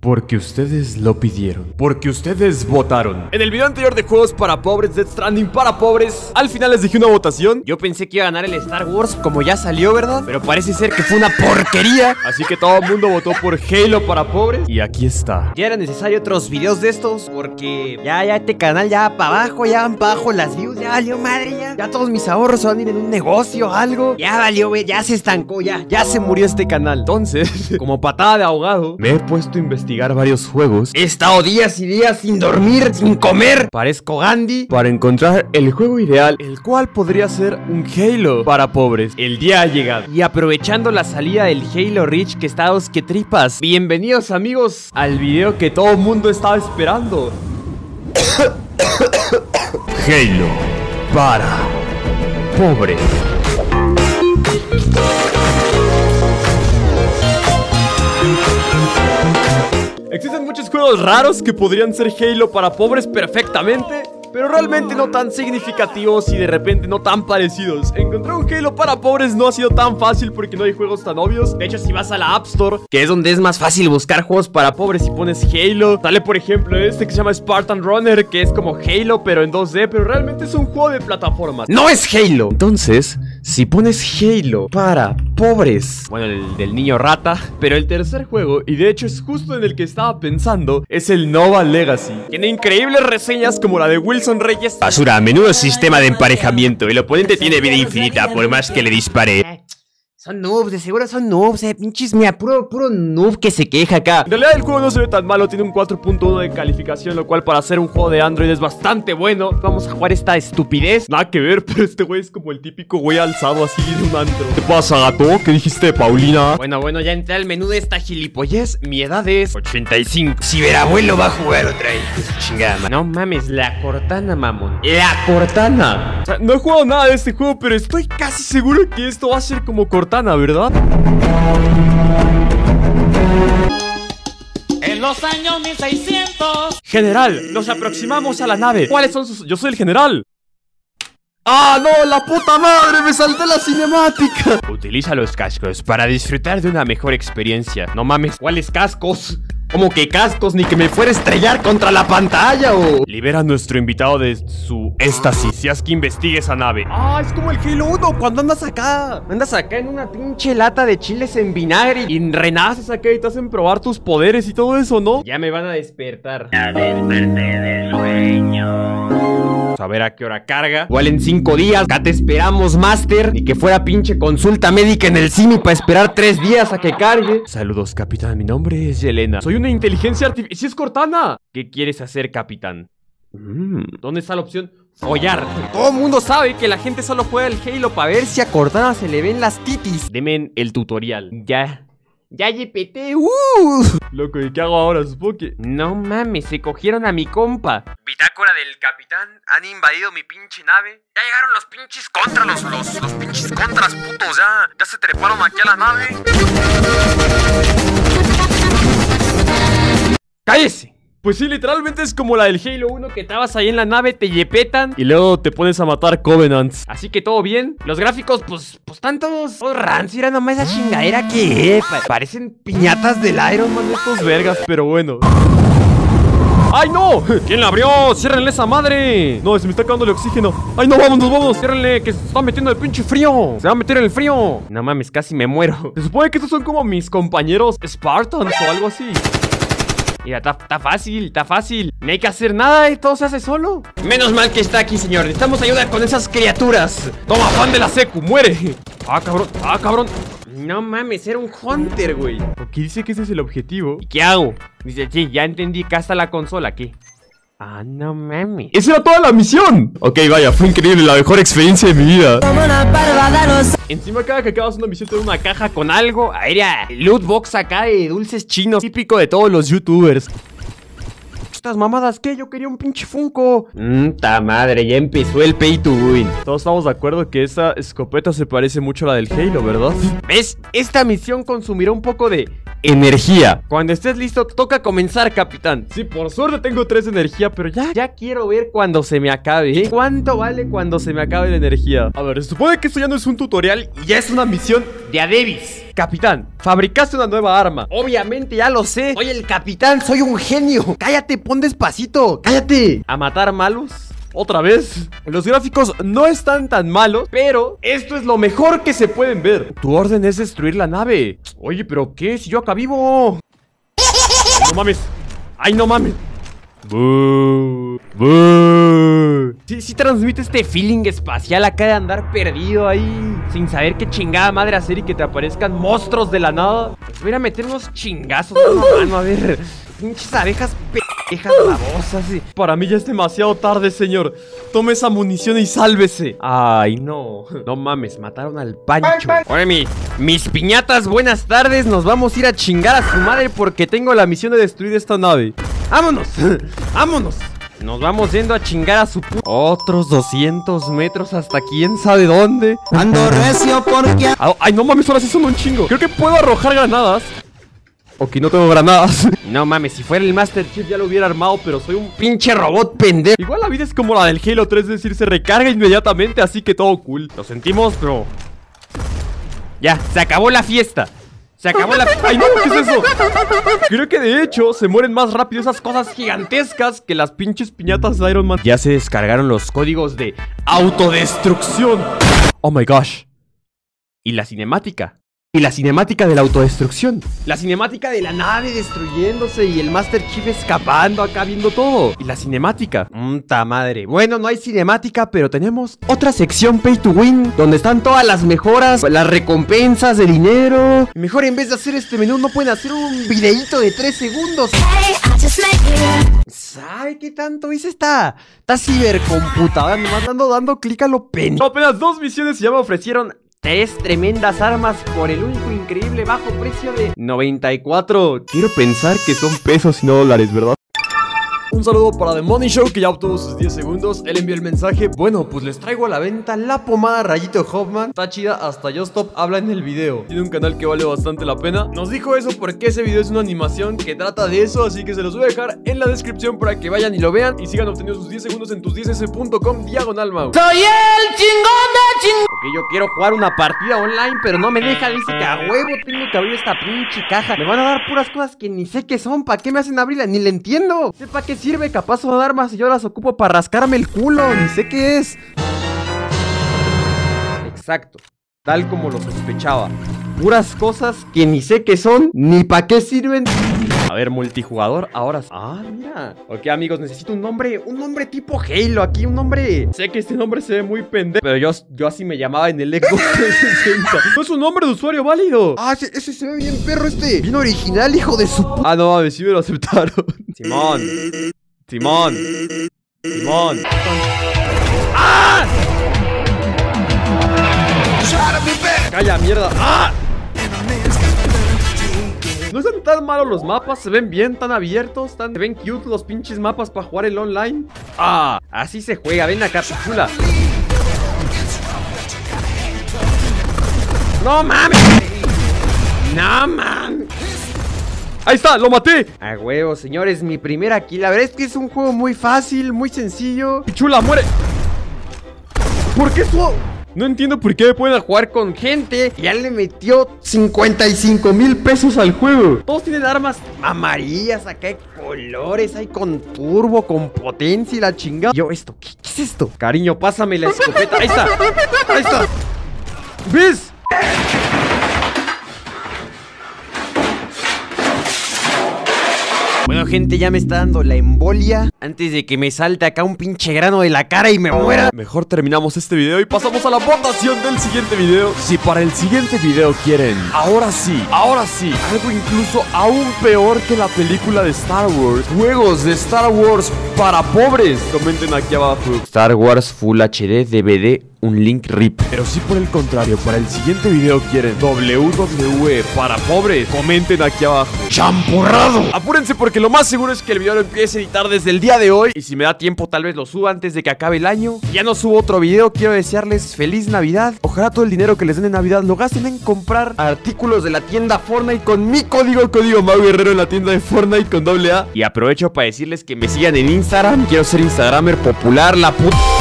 Porque ustedes lo pidieron. Porque ustedes votaron. En el video anterior de juegos para pobres, Death Stranding para pobres, al final les dije una votación. Yo pensé que iba a ganar el Star Wars como ya salió, ¿verdad? Pero parece ser que fue una porquería. Así que todo el mundo votó por Halo para pobres. Y aquí está. Ya era necesario otros videos de estos porque ya, ya este canal ya para abajo, ya van para abajo las views, ya valió madre, ya. Todos mis ahorros van a ir en un negocio, algo. Ya valió, güey, ya se estancó, ya, ya se murió este canal. Entonces, como patada de ahogado, me he puesto a investigar varios juegos. He estado días y días sin dormir, sin comer. Parezco Gandhi para encontrar el juego ideal, el cual podría ser un Halo para pobres. El día ha llegado. Y aprovechando la salida del Halo Reach que está dos que tripas. Bienvenidos amigos al video que todo el mundo estaba esperando. Halo para pobres. Existen muchos juegos raros que podrían ser Halo para pobres perfectamente pero realmente no tan significativos y de repente no tan parecidos. Encontrar un Halo para pobres no ha sido tan fácil porque no hay juegos tan obvios. De hecho, si vas a la App Store, que es donde es más fácil buscar juegos para pobres y pones Halo, sale por ejemplo este que se llama Spartan Runner, que es como Halo pero en 2D, pero realmente es un juego de plataformas. No es Halo. Entonces, si pones Halo para pobres, bueno, el del niño rata, pero el tercer juego, y de hecho es justo en el que estaba pensando, es el Nova Legacy. Tiene increíbles reseñas como la de Wilson Reyes. Basura, menudo sistema de emparejamiento. El oponente tiene vida infinita por más que le dispare. Son noobs, de seguro son noobs, eh, pinches, mira, puro, puro noob que se queja acá. En realidad el juego no se ve tan malo, tiene un 4.1 de calificación, lo cual para ser un juego de Android es bastante bueno. Vamos a jugar esta estupidez. Nada que ver, pero este güey es como el típico güey alzado así de un antro. ¿Qué pasa, gato? ¿Qué dijiste, Paulina? Bueno, bueno, ya entré al menú de esta gilipollez. Mi edad es 85. Ciberabuelo va a jugar otra vez. Chingada, No mames, la Cortana, mamón. La Cortana. O sea, no he jugado nada de este juego, pero estoy casi seguro que esto va a ser como Cortana. ¿Verdad? En los años 1600. General, nos aproximamos a la nave. ¿Cuáles son sus...? Yo soy el general. ¡Ah, no! ¡La puta madre! ¡Me salté la cinemática! Utiliza los cascos para disfrutar de una mejor experiencia. No mames, ¿cuáles cascos? Como que cascos, ni que me fuera a estrellar contra la pantalla o... Libera a nuestro invitado de su éxtasis si haz que investigue esa nave. Ah, es como el Halo 1 cuando andas acá. Andas acá en una pinche lata de chiles en vinagre y renaces acá y te hacen probar tus poderes y todo eso, ¿no? Ya me van a despertar. Ya desperté del sueño. A ver a qué hora carga. Igual en cinco días. Acá te esperamos, Master. Y que fuera pinche consulta médica en el CIMI para esperar tres días a que cargue. Saludos, capitán. Mi nombre es Yelena. Soy una inteligencia artificial. ¡Sí es Cortana! ¿Qué quieres hacer, capitán? Mm, ¿Dónde está la opción? Follar. Todo el mundo sabe que la gente solo juega el Halo para ver si a Cortana se le ven las titis. Demen el tutorial. Ya. Ya GPT, uh. Loco, ¿y qué hago ahora? Supongo que... No mames, se cogieron a mi compa. Bitácora del capitán, han invadido mi pinche nave. Ya llegaron los pinches contras, los, los, los pinches contras, putos, ya. Ya se treparon aquí a la nave. ¡Cállese! Pues sí, literalmente es como la del Halo 1 que estabas ahí en la nave, te yepetan y luego te pones a matar Covenants. Así que todo bien. Los gráficos, pues, pues están todos, todos rancios. Mira nomás esa chingadera que es. Pa- parecen piñatas del Iron Man estos vergas, pero bueno. ¡Ay, no! ¿Quién la abrió? ¡Ciérrenle esa madre! No, se me está acabando el oxígeno. ¡Ay, no! ¡Vámonos, vámonos! ¡Ciérrenle! ¡Que se está metiendo el pinche frío! ¡Se va a meter el frío! No mames, casi me muero. Se supone que estos son como mis compañeros Spartans o algo así. Mira, está, está fácil, está fácil. No hay que hacer nada y todo se hace solo. Menos mal que está aquí, señor. Necesitamos ayuda con esas criaturas. Toma, fan de la secu, muere. Ah, cabrón, ah, cabrón. No mames, era un Hunter, güey. Ok, dice que ese es el objetivo. ¿Y qué hago? Dice, sí, ya entendí que hasta la consola, ¿qué? Ah, no mames. ¡Esa era toda la misión! Ok, vaya, fue increíble, la mejor experiencia de mi vida. Encima cada que acabas una misión te da una caja con algo. Aérea, loot box acá de dulces chinos, típico de todos los youtubers. Estas mamadas, ¿qué? Yo quería un pinche Funko. Mmm, ta madre, ya empezó el pay to win. Todos estamos de acuerdo que esa escopeta se parece mucho a la del Halo, ¿verdad? ¿Ves? Esta misión consumirá un poco de energía. Cuando estés listo, toca comenzar, capitán. Sí, por suerte tengo tres de energía, pero ya, ya quiero ver cuando se me acabe. ¿eh? ¿Cuánto vale cuando se me acabe la energía? A ver, se supone que esto ya no es un tutorial y ya es una misión de Adebis. Capitán, fabricaste una nueva arma. Obviamente, ya lo sé. Soy el capitán, soy un genio. Cállate, pon despacito. Cállate. ¿A matar malos? Otra vez. Los gráficos no están tan malos, pero esto es lo mejor que se pueden ver. Tu orden es destruir la nave. Oye, pero ¿qué? Si yo acá vivo. No mames. Ay, no mames. Sí, sí transmite este feeling espacial acá de andar perdido ahí Sin saber qué chingada madre hacer y que te aparezcan monstruos de la nada Pues voy a meter unos chingazos mano, a ver Pinches abejas pendejas babosas y... Para mí ya es demasiado tarde, señor. Tome esa munición y sálvese. Ay, no. No mames, mataron al pancho. Oye, mi, mis piñatas, buenas tardes. Nos vamos a ir a chingar a su madre porque tengo la misión de destruir esta nave. ¡Vámonos! ¡Vámonos! Nos vamos yendo a chingar a su pu Otros 200 metros hasta quién sabe dónde. Ando recio porque... Ay, no mames, ahora sí son un chingo. Creo que puedo arrojar granadas Ok, no tengo granadas No mames, si fuera el Master Chief ya lo hubiera armado Pero soy un pinche robot pendejo Igual la vida es como la del Halo 3 Es decir, se recarga inmediatamente Así que todo cool Lo sentimos, pero... Ya, se acabó la fiesta se acabó la... ¡Ay, no! ¿Qué es eso? Creo que de hecho se mueren más rápido esas cosas gigantescas que las pinches piñatas de Iron Man. Ya se descargaron los códigos de autodestrucción. Oh my gosh. ¿Y la cinemática? Y la cinemática de la autodestrucción. La cinemática de la nave destruyéndose y el Master Chief escapando acá viendo todo. Y la cinemática. Mta madre. Bueno, no hay cinemática, pero tenemos otra sección Pay to Win. Donde están todas las mejoras, las recompensas de dinero. Mejor en vez de hacer este menú, no pueden hacer un videíto de 3 segundos. ¿Sabe qué tanto hice esta?Esta cibercomputadora nomás dando, dando clic a lo pen. Apenas dos misiones y ya me ofrecieron Tres tremendas armas por el único increíble bajo precio de 94. Quiero pensar que son pesos y no dólares, ¿verdad? Un saludo para The Money Show que ya obtuvo sus 10 segundos. Él envió el mensaje. Bueno, pues les traigo a la venta la pomada Rayito Hoffman. Está chida, hasta Stop habla en el video. Tiene un canal que vale bastante la pena. Nos dijo eso porque ese video es una animación que trata de eso. Así que se los voy a dejar en la descripción para que vayan y lo vean. Y sigan obteniendo sus 10 segundos en tus10s.com diagonal mau. Soy el chingón de chingón. Ok, yo quiero jugar una partida online, pero no me deja. Dice que a huevo tengo que abrir esta pinche caja. Me van a dar puras cosas que ni sé qué son. ¿Para qué me hacen abrirla? Ni le entiendo. Sepa qué sirve, capaz son armas y yo las ocupo para rascarme el culo, ni sé qué es. Exacto, tal como lo sospechaba. Puras cosas que ni sé qué son, ni para qué sirven. A ver, multijugador, ahora... Ah, mira. Ok, amigos, necesito un nombre, un nombre tipo Halo aquí, un nombre... Sé que este nombre se ve muy pendejo, pero yo, yo así me llamaba en el Xbox 360. No es un nombre de usuario válido. Ah, ese, ese se ve bien perro este. Bien original, hijo de su... Ah, no, a ver, sí me lo aceptaron. Simón. Simón. Simón. ¡Ah! ¡Calla, mierda! ¡Ah! No están tan malos los mapas, se ven bien, tan abiertos, tan... Se ven cute los pinches mapas para jugar el online. ¡Ah! Así se juega, ven acá, chula. ¡No mames! ¡No mames! ¡Ahí está! ¡Lo maté! A huevo, señores, mi primera kill La verdad es que es un juego muy fácil, muy sencillo chula, muere ¿Por qué eso? No entiendo por qué pueden jugar con gente. Ya le metió 55 mil pesos al juego. Todos tienen armas amarillas, acá hay colores Hay con turbo, con potencia y la chingada. Yo, esto, ¿qué, qué es esto? Cariño, pásame la escopeta. Ahí está, ahí está. ¿Ves? Bueno, gente, ya me está dando la embolia Antes de que me salte acá un pinche grano de la cara y me muera Mejor terminamos este video y pasamos a la votación del siguiente video Si para el siguiente video quieren Ahora sí, ahora sí Algo incluso aún peor que la película de Star Wars Juegos de Star Wars para pobres Comenten aquí abajo Star Wars Full HD DVD un link RIP. Pero si por el contrario, para el siguiente video quieren WWE para pobres, comenten aquí abajo. ¡Champurrado! Apúrense porque lo más seguro es que el video lo empiece a editar desde el día de hoy. Y si me da tiempo, tal vez lo suba antes de que acabe el año. Ya no subo otro video. Quiero desearles feliz Navidad. Ojalá todo el dinero que les den en Navidad lo gasten en comprar artículos de la tienda Fortnite con mi código, código Mau Guerrero en la tienda de Fortnite con doble A. Y aprovecho para decirles que me sigan en Instagram. Quiero ser Instagramer popular, la puta.